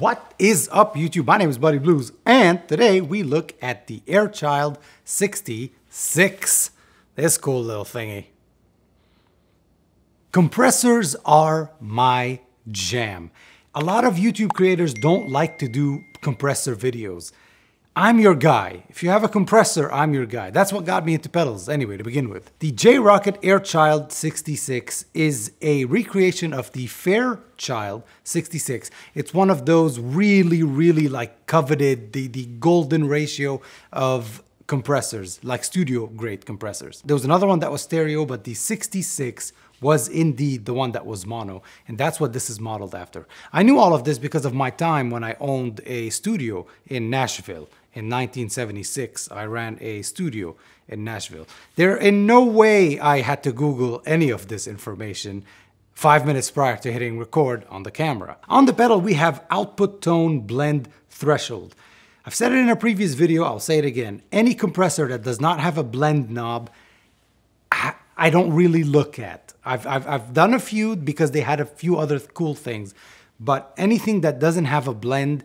What is up YouTube? My name is Buddy Blues and today we look at the Airchild 66. This cool little thingy. Compressors are my jam. A lot of YouTube creators don't like to do compressor videos. I'm your guy. If you have a compressor, I'm your guy. That's what got me into pedals anyway to begin with. The J-Rockett Airchild 66 is a recreation of the Fairchild 66. It's one of those really, really like coveted, the, the golden ratio of compressors, like studio grade compressors. There was another one that was stereo, but the 66 was indeed the one that was mono, and that's what this is modeled after. I knew all of this because of my time when I owned a studio in Nashville. In 1976, I ran a studio in Nashville. There, in no way I had to Google any of this information five minutes prior to hitting record on the camera. On the pedal, we have output tone blend threshold. I've said it in a previous video, I'll say it again. Any compressor that does not have a blend knob, I don't really look at. I've, I've, I've done a few because they had a few other cool things, but anything that doesn't have a blend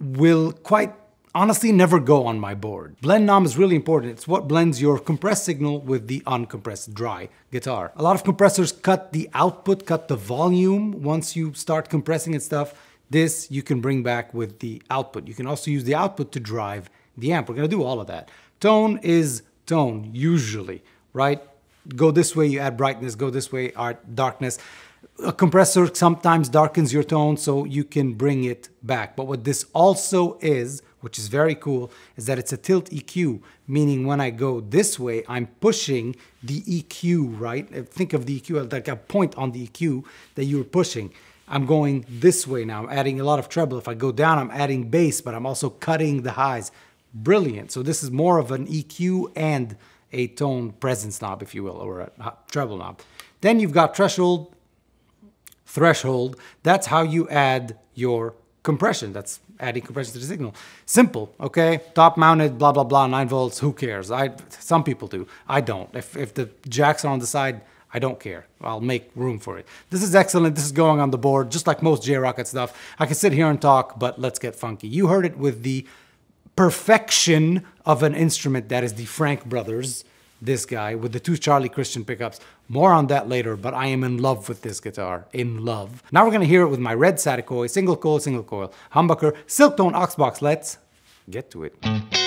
will quite honestly never go on my board. Blend knob is really important. It's what blends your compressed signal with the uncompressed dry guitar. A lot of compressors cut the output, cut the volume once you start compressing and stuff. This you can bring back with the output. You can also use the output to drive the amp. We're gonna do all of that. Tone is tone, usually, right? Go this way, you add brightness, go this way, art, darkness. A compressor sometimes darkens your tone so you can bring it back. But what this also is, which is very cool, is that it's a tilt EQ, meaning when I go this way, I'm pushing the EQ, right? Uh, think of the EQ like a point on the EQ that you're pushing. I'm going this way now. I'm adding a lot of treble. If I go down, I'm adding bass, but I'm also cutting the highs. Brilliant. So this is more of an EQ and a tone presence knob, if you will, or a treble knob. Then you've got threshold, threshold. That's how you add your compression. That's adding compression to the signal. Simple, okay? Top mounted, blah, blah, blah, nine volts, who cares? I, some people do. I don't. If, if the jacks are on the side, I don't care. I'll make room for it. This is excellent. This is going on the board, just like most J-Rockett stuff. I can sit here and talk, but let's get funky. You heard it with the perfection of an instrument that is the Frank Brothers, this guy, with the two Charlie Christian pickups. More on that later, but I am in love with this guitar. In love. Now we're gonna hear it with my red Saticoy, single coil, single coil, humbucker, Silktone Ox box. Let's get to it.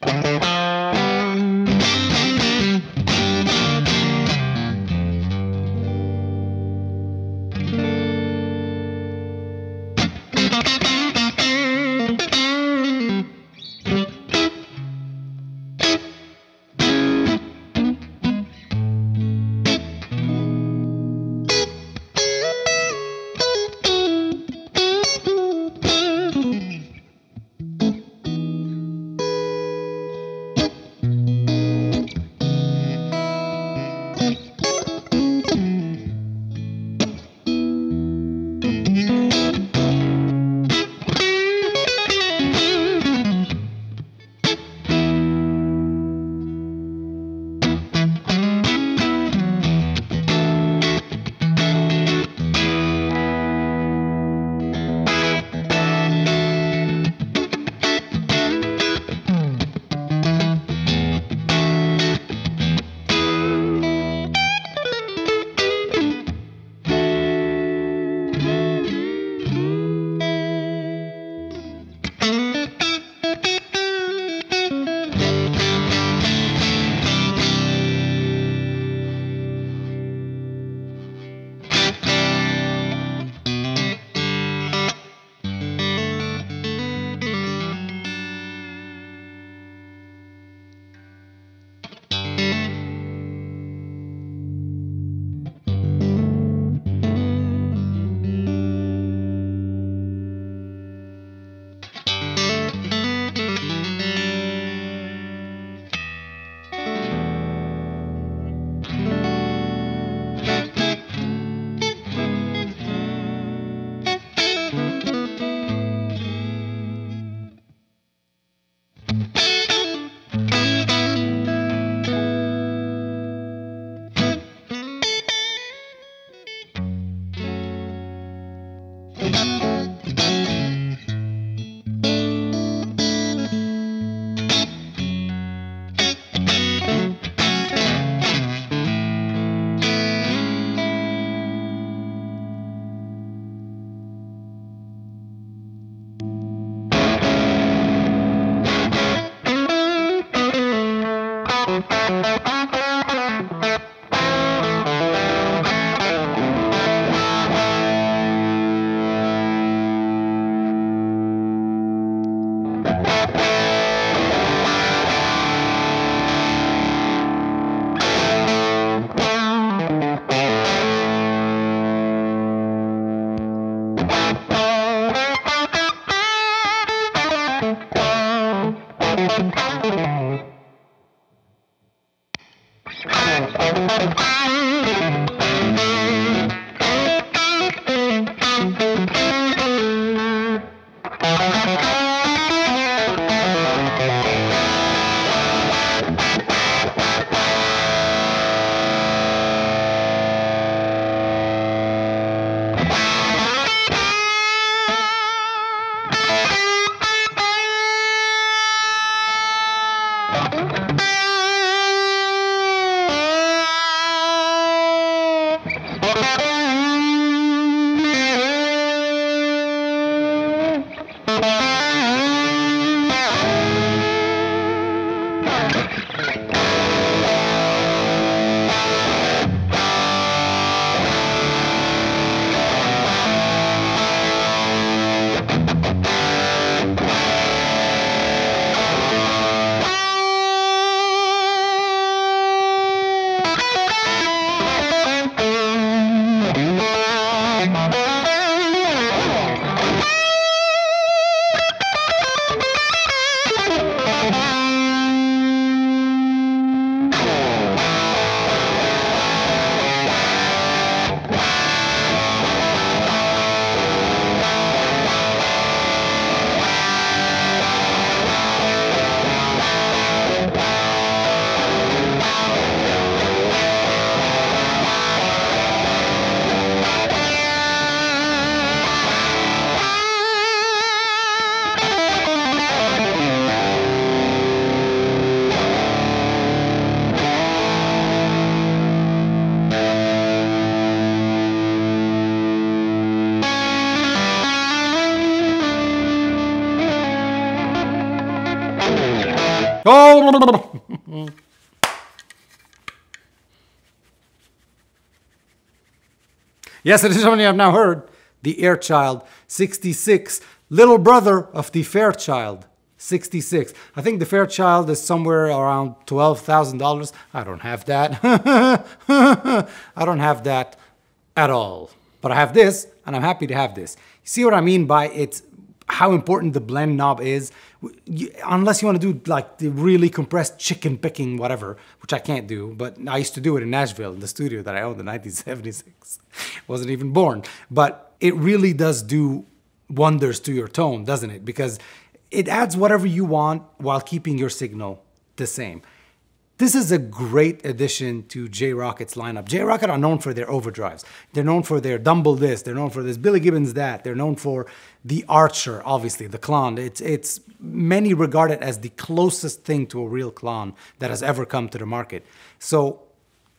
Bye. Yes, ladies and gentlemen, you have now heard the Airchild 66, little brother of the Fairchild 66. I think the Fairchild is somewhere around $12,000. I don't have that. I don't have that at all. But I have this, and I'm happy to have this. See what I mean by it's how important the blend knob is. You, unless you want to do like the really compressed chicken picking, whatever, which I can't do, but I used to do it in Nashville in the studio that I owned in 1976. Wasn't even born. But it really does do wonders to your tone, doesn't it? Because it adds whatever you want while keeping your signal the same. This is a great addition to J Rockett's lineup. J Rocket are known for their overdrives. They're known for their Dumble this. They're known for this Billy Gibbons that. They're known for the Archer, obviously the Klon. It's it's many regard it as the closest thing to a real Klon that has ever come to the market. So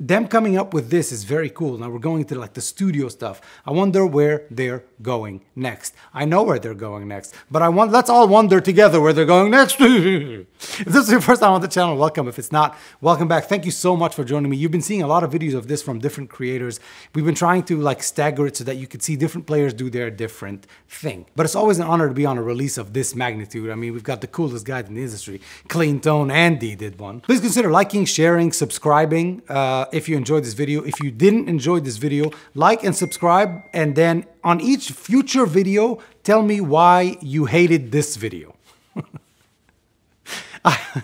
them coming up with this is very cool. Now we're going to like the studio stuff. I wonder where they're going next. I know where they're going next, but I want let's all wonder together where they're going next. if this is your first time on the channel, welcome. If it's not, welcome back. Thank you so much for joining me. You've been seeing a lot of videos of this from different creators. We've been trying to like stagger it so that you could see different players do their different thing. But it's always an honor to be on a release of this magnitude. I mean, we've got the coolest guys in the industry. Clean Tone Andy did one. Please consider liking, sharing, subscribing. Uh, Uh, if you enjoyed this video. If you didn't enjoy this video, like and subscribe. And then on each future video, tell me why you hated this video. I,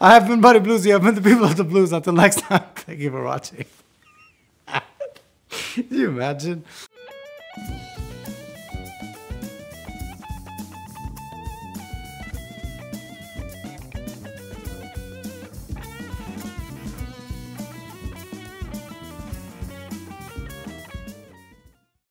I have been Buddy Blues. I've been the people of the blues. Until next time, thank you for watching. Can you imagine?